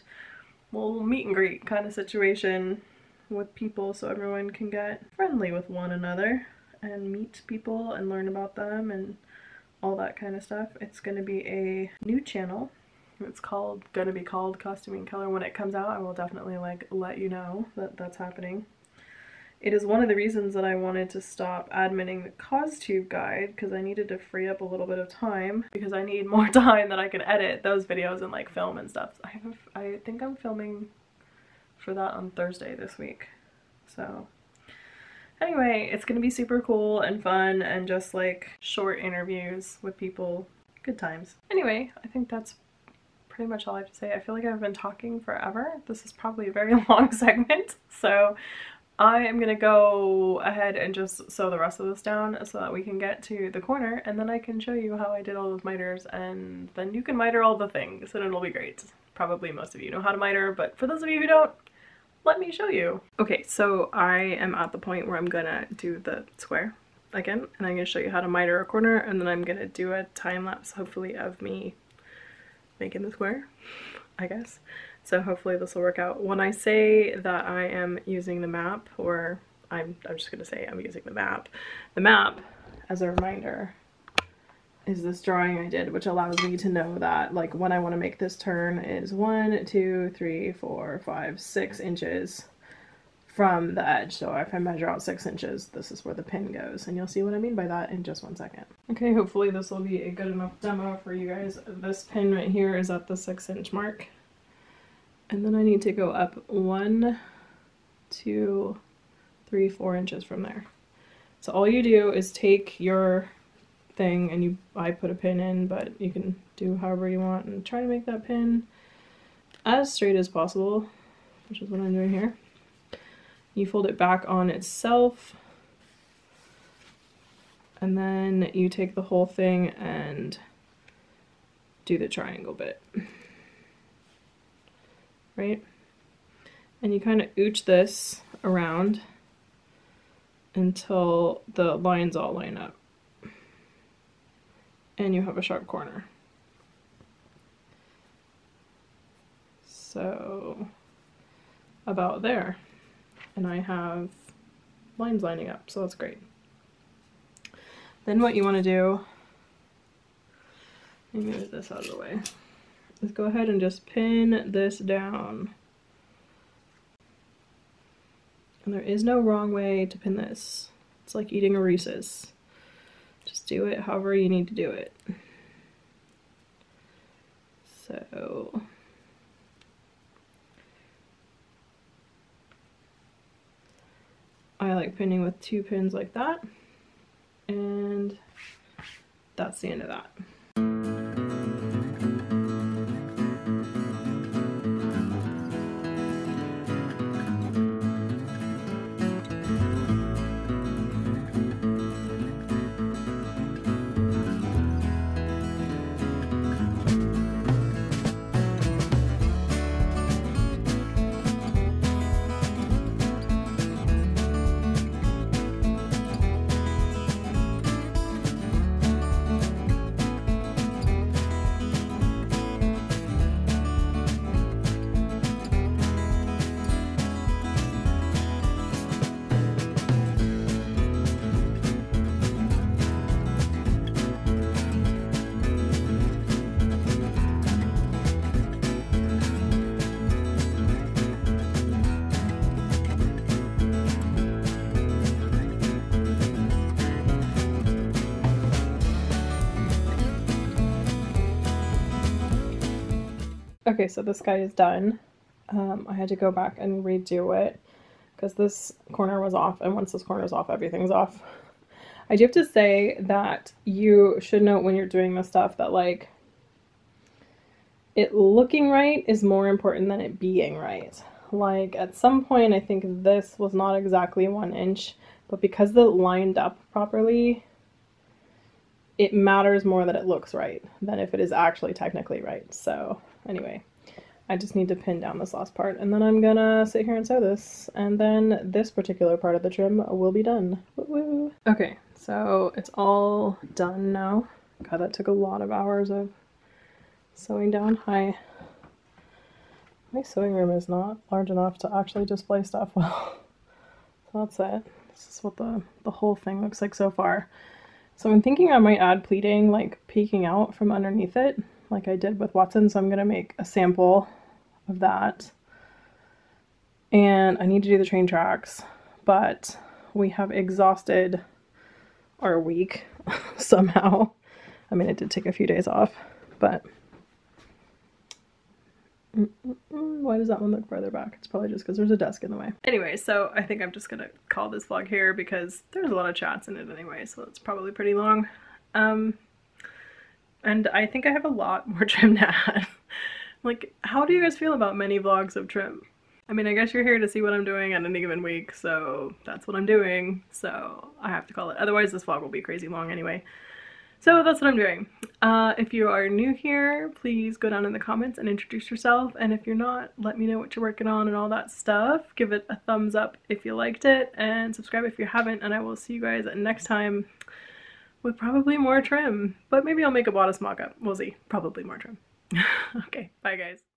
we'll meet and greet kind of situation with people so everyone can get friendly with one another and meet people and learn about them and all that kind of stuff. It's going to be a new channel. It's called going to be called Costuming Color. When it comes out, I will definitely like let you know that that's happening. It is one of the reasons that I wanted to stop adminning the CosTube guide because I needed to free up a little bit of time because I need more time that I can edit those videos and like film and stuff. I have I think I'm filming for that on Thursday this week. So anyway, it's gonna be super cool and fun and just like short interviews with people. Good times. Anyway, I think that's pretty much all I have to say. I feel like I've been talking forever. This is probably a very long segment, so I am gonna go ahead and just sew the rest of this down so that we can get to the corner and then I can show you how I did all those miters and then you can miter all the things and it'll be great. Probably most of you know how to miter, but for those of you who don't, let me show you. Okay, so I am at the point where I'm gonna do the square again and I'm gonna show you how to miter a corner and then I'm gonna do a time lapse hopefully of me making the square, I guess. So hopefully this will work out. When I say that I am using the map, or I'm, I'm just gonna say I'm using the map, the map, as a reminder, is this drawing I did, which allows me to know that like when I want to make this turn is one, two, three, four, five, six inches from the edge. So if I measure out six inches, this is where the pin goes. And you'll see what I mean by that in just one second. Okay, hopefully this will be a good enough demo for you guys. This pin right here is at the six inch mark. And then I need to go up one, two, three, four inches from there. So all you do is take your thing and you I put a pin in, but you can do however you want and try to make that pin as straight as possible, which is what I'm doing here. You fold it back on itself and then you take the whole thing and do the triangle bit right? And you kind of ooch this around until the lines all line up. And you have a sharp corner. So about there. And I have lines lining up, so that's great. Then what you want to do, let me move this out of the way, is go ahead and just pin this down. And there is no wrong way to pin this. It's like eating a Reese's. Just do it however you need to do it. So I like pinning with two pins like that and that's the end of that. Okay, so this guy is done. Um, I had to go back and redo it because this corner was off, and once this corner is off, everything's off. I do have to say that you should know when you're doing this stuff that, like, it looking right is more important than it being right. Like, at some point, I think this was not exactly one inch, but because it lined up properly, it matters more that it looks right than if it is actually technically right. So Anyway, I just need to pin down this last part and then I'm gonna sit here and sew this and then this particular part of the trim will be done. Woo -woo. Okay, so it's all done now. God, that took a lot of hours of sewing down. Hi. My sewing room is not large enough to actually display stuff well. so that's it. This is what the, the whole thing looks like so far. So I'm thinking I might add pleating like peeking out from underneath it like I did with Watson. So I'm going to make a sample of that. And I need to do the train tracks, but we have exhausted our week somehow. I mean, it did take a few days off, but why does that one look further back? It's probably just because there's a desk in the way. Anyway, so I think I'm just gonna call this vlog here because there's a lot of chats in it anyway, so it's probably pretty long. Um, and I think I have a lot more trim to add. like, how do you guys feel about many vlogs of trim? I mean, I guess you're here to see what I'm doing on any given week, so that's what I'm doing, so I have to call it. Otherwise, this vlog will be crazy long anyway. So that's what I'm doing. Uh, if you are new here, please go down in the comments and introduce yourself. And if you're not, let me know what you're working on and all that stuff. Give it a thumbs up if you liked it and subscribe if you haven't. And I will see you guys next time with probably more trim. But maybe I'll make a bodice mock-up. We'll see. Probably more trim. okay, bye guys.